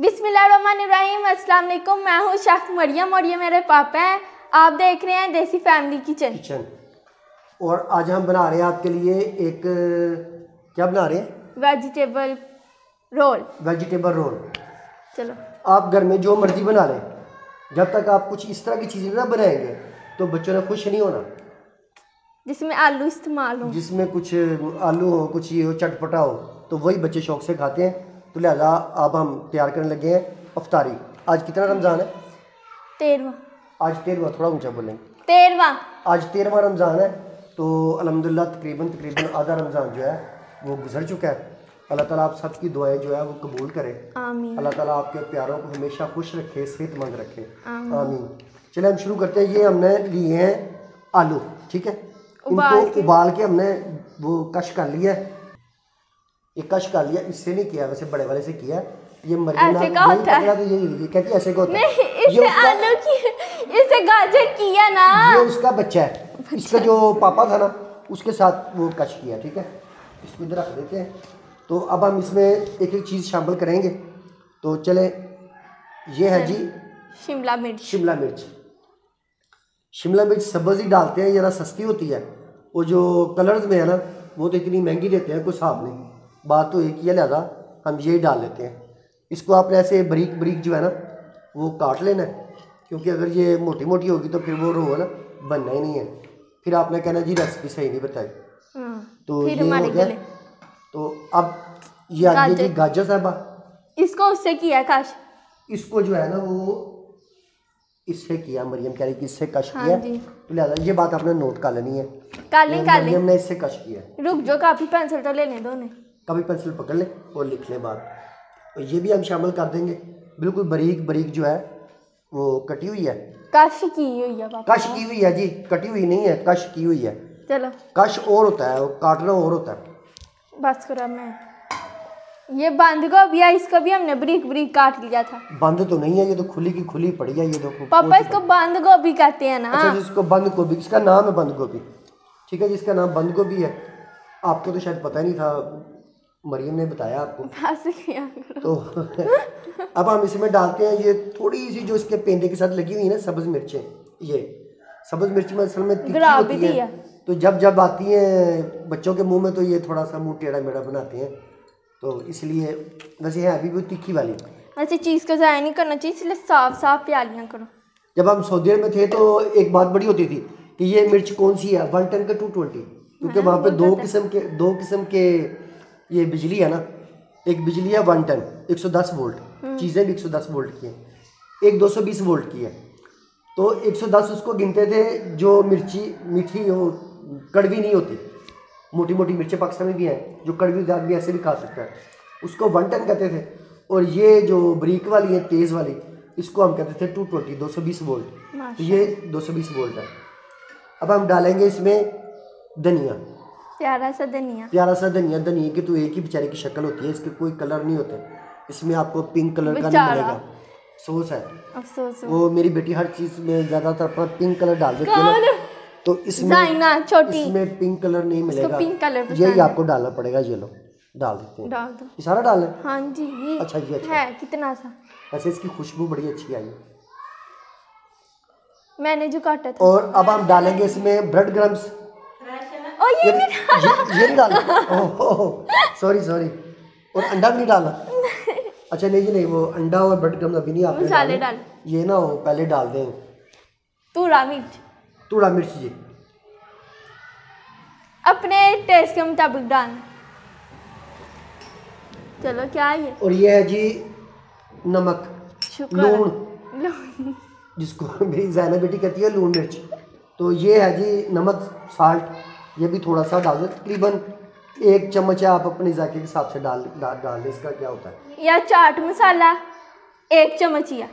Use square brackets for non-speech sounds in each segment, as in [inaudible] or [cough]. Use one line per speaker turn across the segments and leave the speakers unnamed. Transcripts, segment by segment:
बिस्मिल्लाहिर्रहमानिर्रहीम अस्सलाम वालेकुम मैं हूँ शेफ मरियम और ये मेरे पापा हैं। आप देख रहे हैं देसी फैमिली किचन।
किचन। और आज हम बना रहे हैं आपके लिए एक क्या बना रहे हैं?
वेजिटेबल रोल
वेजिटेबल रोल
चलो।
आप घर में जो मर्ज़ी बना लें। जब तक आप कुछ इस तरह की चीज़ें ना बनाएँगे तो बच्चों ने खुश नहीं होना।
जिसमें आलू इस्तेमाल हो।
जिसमें कुछ आलू हो कुछ ये हो चटपटा हो तो वही बच्चे शौक से खाते हैं। तो लिहाजा अब हम तैयार करने लगे हैं अफ्तारी। आज कितना रमज़ान है?
तेरवा।
आज तेरहवा थोड़ा ऊँचा बोलेंगे
तेरवा।
आज तेरहवा रमज़ान है तो अल्हम्दुलिल्लाह तकरीबन तकरीबन आधा रमज़ान जो है वो गुजर चुका है। अल्लाह ताला आप सबकी दुआएँ जो है वो कबूल करे।
आमीन।
अल्लाह ताला आपके प्यारों को हमेशा खुश रखे सेहतमंद रखे।
आमीन।
चले हम शुरू करते हैं। ये हमने लिए हैं आलू ठीक है?
उबाल
के हमने वो कश कर लिया है। ये कश कर लिया इससे नहीं किया वैसे बड़े वाले से किया। ये मरीना
ऐसे का
यही
होता है?
तो ये कहती ऐसे का होता
नहीं इसे
उसका-
आलू की इसे गाजर किया ना।
ये उसका बच्चा है। इसका जो पापा था ना उसके साथ वो कश किया ठीक है? इसको इधर रख देते हैं। तो अब हम इसमें एक एक चीज़ शामिल करेंगे। तो चले ये है जी
शिमला मिर्च।
शिमला मिर्च। शिमला मिर्च सब्ज़ ही डालते हैं ज़रा सस्ती होती है। वो जो कलर्स में है ना वो तो इतनी महँगी देते हैं कोई हिसाब नहीं। बात तो एक ही है लिहाजा हम यही डाल लेते हैं। इसको आपने ऐसे बरीक बरीक जो है ना वो काट लेना है क्योंकि अगर ये मोटी मोटी होगी तो फिर वो रो ना बनना ही नहीं है। फिर आपने कहना जी रेसिपी सही नहीं बताई।
हाँ,
तो
फिर
ये हो गया। तो अब ये आ गई जी
गाजर।
साहबा।
इसको उससे किया काश?
इसको जो है ना वो इससे किया मरियम कह रही कि इससे कश
हाँ
किया। तो लिहाजा ये बात आपने नोट कर लेनी है।
काली काली
मरियम ने इससे कश किया
रुक जो काफ़ी पेंसिल तो लेने दो ने
कभी पेंसिल पकड़ ले और लिख ले बात और ये भी हम शामिल कर देंगे। बिल्कुल बारीक बारीक जो है वो कटी हुई है।
काश की हुई है
कश की हुई है जी कटी हुई नहीं है कश की हुई है।
चलो।
कश और होता है काटना और होता है।
बस करो मैं। ये बंद गोभी है इसको भी हमने ब्रिक ब्रिक काट लिया था।
बंद तो नहीं है ये तो खुली की खुली पड़ी है ये देखो
पापा इसको बंद गोभी कहते हैं ना।
अच्छा जिसको बंद गोभी इसका नाम है बंद गोभी ठीक है जिसका नाम बंद गोभी है। आपको तो शायद पता नहीं था मरियम ने बताया आपको। तो अब हम इसमें डालते हैं ये थोड़ी सी जो इसके पेंदे के साथ लगी हुई है ना सब्ज मिर्चें ये सब्ज मिर्च में असल में तीखी होती है।
है।
तो जब जब आती हैं बच्चों के मुँह में तो ये थोड़ा सा मुँह टेढ़ा मेढ़ा बनाते हैं। तो इसलिए वैसे है अभी भी तीखी वाली।
ऐसी चीज़ को ज़ाया नहीं करना चाहिए इसलिए साफ़ साफ़ प्यालियाँ करो।
जब हम सऊदी अरब में थे तो एक बात बड़ी होती थी कि ये मिर्च कौन सी है? वन टेन का टू ट्वेंटी क्योंकि वहाँ पे दो किस्म के दो किस्म के ये बिजली है ना एक बिजली है वन टन 110 वोल्ट चीज़ें भी 110 वोल्ट की हैं। एक 220 वोल्ट की है। तो 110 उसको गिनते थे जो मिर्ची मीठी हो कड़वी नहीं होती मोटी मोटी मिर्चें पाकिस्तान में भी हैं जो कड़वी आदमी ऐसे भी खा सकता है। उसको वन टन कहते थे और ये जो ब्रीक वाली है तेज़ वाली इसको हम कहते थे टू ट्वेंटी दो सौ बीस वोल्ट तो ये दो सौ बीस वोल्ट है। अब हम डालेंगे इसमें धनिया।
प्यारा सा धनिया।
प्यारा सा धनिया धनिया की तो एक ही बेचारे की शक्ल होती है इसके कोई कलर नहीं होते। इसमें आपको पिंक कलर का नहीं मिलेगा। सोस है।
अफसोस।
वो मेरी बेटी हर चीज़ में ज़्यादातर अपना पिंक कलर डाल देती है तो इसमें
छोटी।
इसमें पिंक कलर नहीं मिलेगा।
पिंक कलर
यही आपको डालना पड़ेगा ये लो डाल देते हैं।
डाल दो।
ये सारा डालना है
जी ये
अच्छा जी अच्छा।
है कितना सा?
वैसे इसकी खुशबू बड़ी अच्छी आई
मैंने जो काटा था।
और अब हम डालेंगे इसमें ब्रेड क्रम्स
ये
ये ये नहीं ओह सॉरी सॉरी और अंडा भी नहीं डालना। अच्छा नहीं जी नहीं वो अंडा और ब्रेड क्रम्स अभी नहीं आपने डालने।
डाल।
ये ना हो पहले डाल दें।
तूड़ा मिर्च।
थोड़ा मिर्च जी।
अपने टेस्ट के मुताबिक डाल। चलो क्या है ये?
और ये है जी नमक।
लून
जिसको मेरी जैना बेटी कहती है लून मिर्च। तो ये है जी नमक साल्ट ये भी थोड़ा सा डाल दें। तकरीबन एक चम्मच आप अपने जायके के हिसाब से डाल डाल डाल दें। इसका क्या होता है?
या चाट मसाला एक चम्मच या।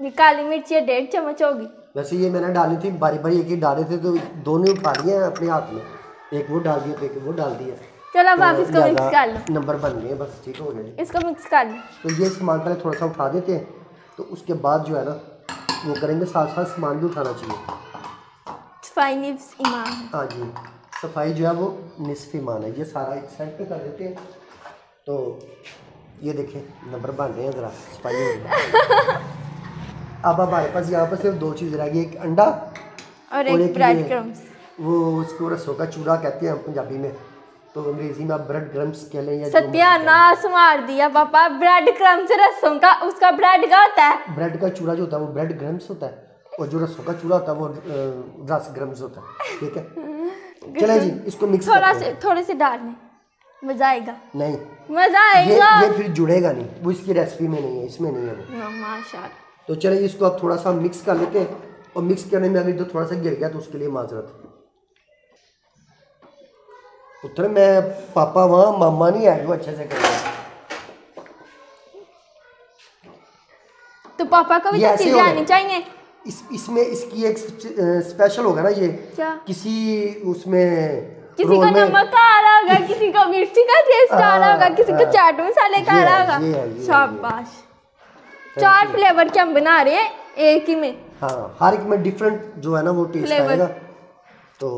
ये काली मिर्च ये डेढ़ चम्मच होगी।
वैसे ये मैंने डाली थी बारी बारी एक ही डाले थे तो दोनों उठा लिए हैं अपने हाथ में। एक वो डाल दिया तो एक वो डाल दिया
चलो अब आप
तो
इसको मिक्स कर लो।
नंबर बन गए बस ठीक हो गया
इसको मिक्स कर लो।
तो ये सामान पहले थोड़ा सा उठा देते हैं तो उसके बाद जो है ना वो करेंगे साथ साथ सामान भी उठाना चाहिए।
सफ़ाई निफ्स ईमान हाँ।
जी सफ़ाई जो है वो निसफ ईमान है। ये सारा एक साइड पे कर देते हैं। तो ये देखें नंबर बन रहे हैं ज़रा सफ़ाई अब हमारे पास यहाँ पर सिर्फ़ दो चीज़ रह गई एक अंडा
और
और
एक
एक
ब्रेड क्रम्स
वो उसको रसों का चूड़ा कहते हैं हम पंजाबी में। तो अंग्रेज़ी में ब्रेड क्रम्स कह लें या
सत्यानाश मार दिया पापा। ब्रेड क्रम्स रसों का उसका ब्रेड का होता है?
ब्रेड का चूड़ा जो होता है वो ब्रेड ग्रम्स होता है। और जो रसों का चूड़ा होता है वो रस ग्रम्स होता है ठीक है? [laughs] चले जी इसको मिक्स
थोड़ा से थोड़े से डालने मज़ा आएगा।
नहीं।
मज़ा आएगा।
ये फिर जुड़ेगा नहीं। वो इसकी रेसिपी में नहीं है इसमें नहीं है वो।
हाँ, माशाल्लाह।
तो चलिए इसको आप थोड़ा सा मिक्स कर लेते हैं। और मिक्स करने में अगर तो थोड़ा सा गिर गया तो उसके लिए माजरत। पुत्र मैं पापा वहाँ मामा नहीं आए वो अच्छे से करेंगे
तो पापा को भी
ये
तो आनी चाहिए।
इस इसमें इसकी एक स्पेशल होगा ना ये।
क्या?
किसी उसमें
किसी को नमक का आ रहा होगा [laughs] किसी को मिर्ची का टेस्ट आ रहा होगा किसी को। चाट मसाले का आ रहा होगा। शाबाश। चार फ्लेवर के हम बना रहे हैं एक ही में।
हाँ हर एक में डिफरेंट जो है ना वो टेस्ट आएगा। तो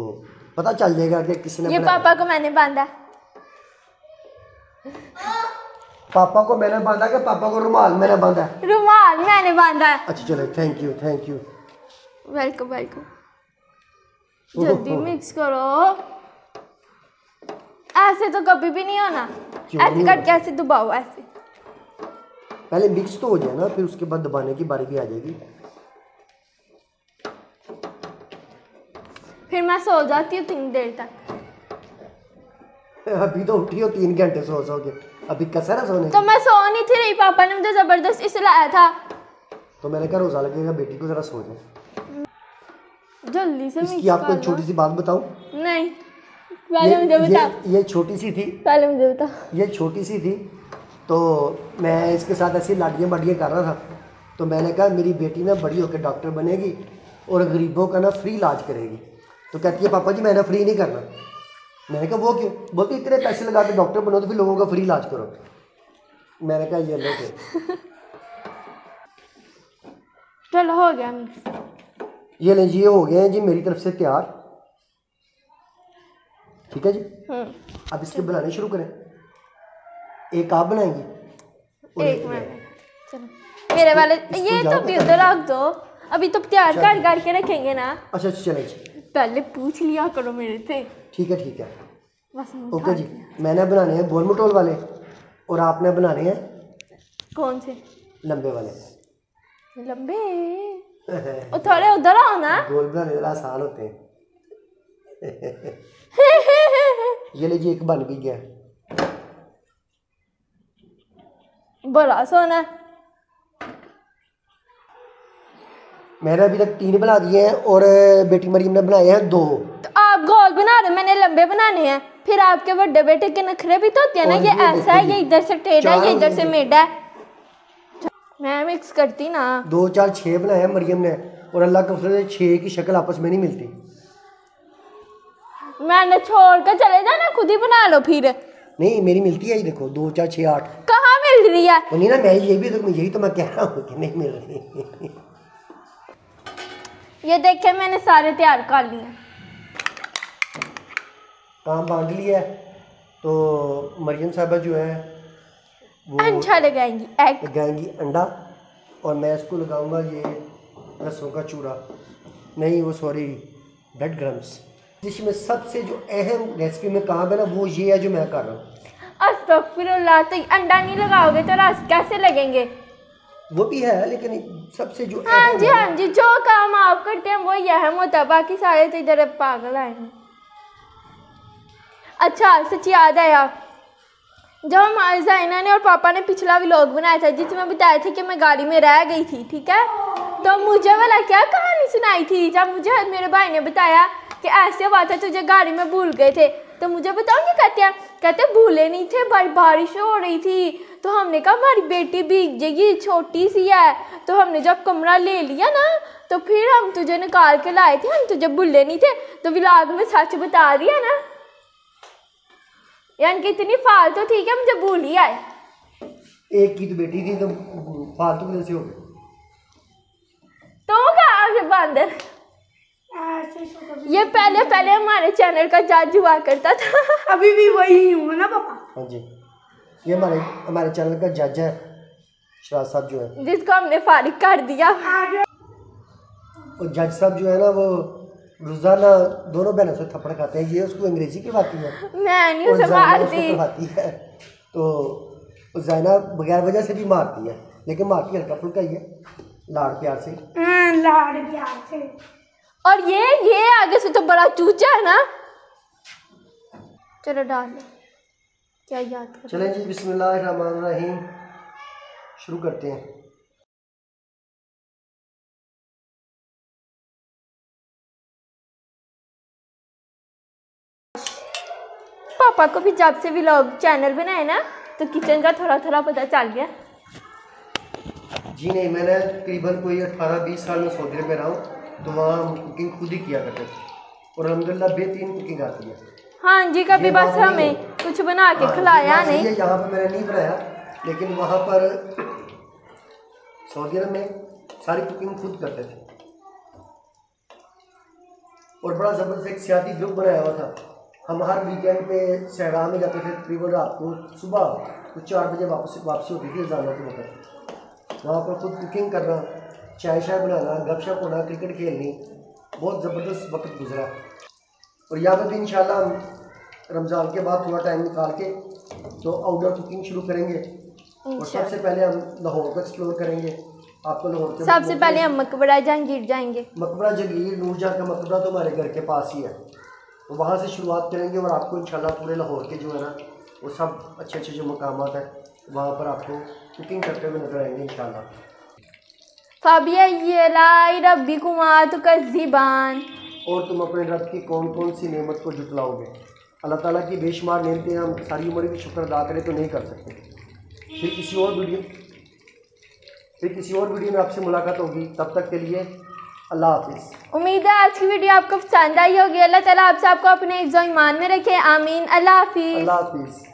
पता चल जाएगा कि किसने
ये पापा को मैंने बांधा। [laughs] [laughs]
पापा को मैंने बांधा कि पापा को रुमाल मैंने बांधा? है
रुमाल मैंने बांधा। है
अच्छा चलो thank you thank you
welcome welcome जल्दी मिक्स करो। ऐसे तो कभी भी नहीं होना। ऐसे
नहीं
करके ऐसे दबाओ ऐसे।
पहले मिक्स तो हो जाए ना फिर उसके बाद दबाने की बारी भी आ जाएगी।
फिर मैं सो जाती हूँ तीन देर तक।
अभी तो उठी हो तीन घंटे सो सोगे अभी कसर है सोने
तो मैं सो नहीं थी रही पापा ने मुझे ज़बरदस्ती सुलाया था।
तो मैंने कहा रोजा लगेगा बेटी को जरा सो जाए
जल्दी से
इसकी आपको छोटी सी बात बताऊँ?
नहीं पहले मुझे बता।
ये छोटी सी थी।
पहले मुझे बता।
ये छोटी सी थी। तो मैं इसके साथ ऐसी लाडियाँ बाडियाँ कर रहा था। तो मैंने कहा मेरी बेटी ना बड़ी होकर डॉक्टर बनेगी और गरीबों का ना फ्री इलाज करेगी। तो कहती है पापा जी मैंने फ्री नहीं करना। मैंने कहा वो क्यों? बोलती इतने पैसे लगा के डॉक्टर बनो तो फिर लोगों का फ्री इलाज करो। मैंने कहा ये लो [laughs]
चलो हो गया।
ये लें जी ये हो गए हैं जी मेरी तरफ़ से तैयार। ठीक है जी?
हम्म।
अब इसके बनाने शुरू करें। एक आप बनाएँगी?
एक
मैं।
मेरे वाले ये तो उधर रख दो। अभी तो तैयार कर करके रखेंगे ना।
अच्छा अच्छा चलें
पहले पूछ लिया करो मेरे से।
ठीक है ठीक है। ओके जी मैंने बनाने हैं गोल मटोल वाले और आपने बनाने हैं
कौन से?
लंबे वाले।
लंबे? [laughs] वो थोड़े उधर आओ ना।
गोल बनाने जरा आसान होते हैं। [laughs] ये लीजिए एक बन भी गया।
बड़ा सोना। है।
मैंने अभी तक तीन बना दिए हैं और बेटी मरीम ने बनाए हैं दो।
आप गोल बना रहे मैंने लंबे बनाने हैं। फिर आपके बड़े बेटे के नखरे भी तो होते हैं ना ये
ये
ऐसा है ये इधर से टेढ़ा है ये इधर से
ये
मेढ़ा है। मैं मिक्स करती ना।
दो चार छः बनाए मरियम ने और अल्लाह के फजल छः की शक्ल आपस में नहीं मिलती।
मैंने छोड़ कर चले जाना खुद ही बना लो फिर।
नहीं मेरी मिलती है ये देखो दो चार छः आठ।
कहाँ मिल रही है?
तो नहीं ना मैं यही भी तो यही तो मैं कह रहा हूँ कि नहीं मिल रही।
ये देखे मैंने सारे तैयार कर लिए।
काम बाँध लिया है तो मरियम साहबा जो है वो
अच्छा लगाएँगी एग
लगाएँगी अंडा और मैं इसको लगाऊँगा ये रसों का चूड़ा नहीं वो सॉरी ब्रेड ग्रम्स डिश में सबसे जो अहम रेसिपी में काम है ना वो ये है जो मैं कर रहा हूँ।
अस्तगफिरुल्लाह तो अंडा नहीं लगाओगे तो रस कैसे लगेंगे?
वो भी है लेकिन सबसे जो
हाँ जी
हाँ
जी जो काम आप करते हैं वो यह होता है बाकी सारे तो इधर पागल आएँगे अच्छा सच याद आया। जब हमारे जाइना ने और पापा ने पिछला व्लॉग बनाया था, जिसमें बताया था कि मैं गाड़ी में रह गई थी, ठीक है? तो मुझे वाला क्या कहानी सुनाई थी? जब मुझे, मेरे भाई ने बताया कि ऐसे हुआ था, तुझे गाड़ी में भूल गए थे। तो मुझे बताओ क्या कहते हैं, कहते भूले नहीं थे, बड़ी बारिश हो रही थी। तो हमने कहा, हमारी बेटी भीग जाएगी, छोटी सी है। तो हमने जब कमरा ले लिया ना तो फिर हम तुझे निकाल के लाए थे, हम तुझे भूले नहीं थे। तो व्लॉग में सच बता दिया ना यानी कि इतनी फालतू ठीक है मुझे भूल ही आए।
एक की तो बेटी थी तो फालतू की जैसे हो गई।
तो कहाँ से बंदर? ये पहले पहले हमारे चैनल का जज हुआ करता था।
अभी भी वही हूँ ना पापा?
हाँ जी। ये हमारे हमारे चैनल का जज है शराज साहब जो है।
जिसको हमने फारिग कर दिया।
और जज साहब जो है ना वो रोज़ाना दोनों बहनों से थप्पड़ खाते हैं। ये उसको अंग्रेज़ी करवाती है।
मैं नहीं उसे मारती।
करवाती है। तो जैना बगैर वजह से भी मारती है। लेकिन मारती हल्का फुल्का ही है। लाड़ प्यार से।
हाँ, लाड़ प्यार से।
और ये ये आगे से तो बड़ा चूचा है ना? चलो डाल क्या याद कर
चलें जी बिस्मिल्लाहिर्रहमानिर्रहीम। शुरू करते हैं।
पापा को भी जब से व्लॉग चैनल बनाए ना तो किचन का थोड़ा थोड़ा पता चल गया।
जी नहीं मैंने तकरीबन कोई अठारह बीस साल में सऊदी में रहा हूँ तो वहाँ हम कुकिंग खुद ही किया करते थे। और अलहमदिल्ला बेहतरीन कुकिंग आती है।
हाँ जी कभी बस हमें कुछ बना के
हाँ,
खिलाया नहीं।
यहाँ पर मैंने नहीं बनाया लेकिन वहाँ पर सऊदी अरब में सारी कुकिंग खुद करते थे। और बड़ा ज़बरदस्त एक सियाती ग्रुप बनाया हुआ था। हम हर वीकेंड पे सहरा में जाते थे तकरीबन रात को सुबह कुछ चार बजे वापस वापसी होती थी अजानों के वक्त वहाँ पर खुद कुकिंग करना चाय शाय बनाना गपशप होना क्रिकेट खेलनी बहुत ज़बरदस्त वक्त गुजरा। और यहाँ पर भी इंशाल्लाह हम रमज़ान के बाद थोड़ा टाइम निकाल के तो आउटडोर कुकिंग शुरू करेंगे। और सबसे पहले हम लाहौर को एक्सप्लोर करेंगे। आपको लाहौर के
सबसे पहले हम मकबरा जहांगीर जाएँगे।
मकबरा जगीर नूरजहाँ का मकबरा तो हमारे घर के पास ही है। तो वहाँ से शुरुआत करेंगे और आपको इंशाल्लाह पूरे लाहौर के जो है ना वो सब अच्छे अच्छे जो मकाम है वहाँ पर आपको कुकिंग करते हुए नज़र आएँगे इंशाल्लाह।
फबिया ये लाई रब्बी कुमार कजीबान
और तुम अपने रब की कौन कौन सी नेमत को जुटलाओगे? अल्लाह ताला की बेशुमार नेमतें हम सारी उम्र भी शुक्र अदा करें तो नहीं कर सकते। फिर किसी और वीडियो फिर किसी और वीडियो में आपसे मुलाकात होगी तब तक के लिए अल्लाह हाफिज़।
उम्मीद है आज की वीडियो आपको पसंद आई होगी। अल्लाह ताला आप सबको अपने ईमान में रखे। आमीन। अल्लाह हाफिज़।
अल्लाह हाफिज़।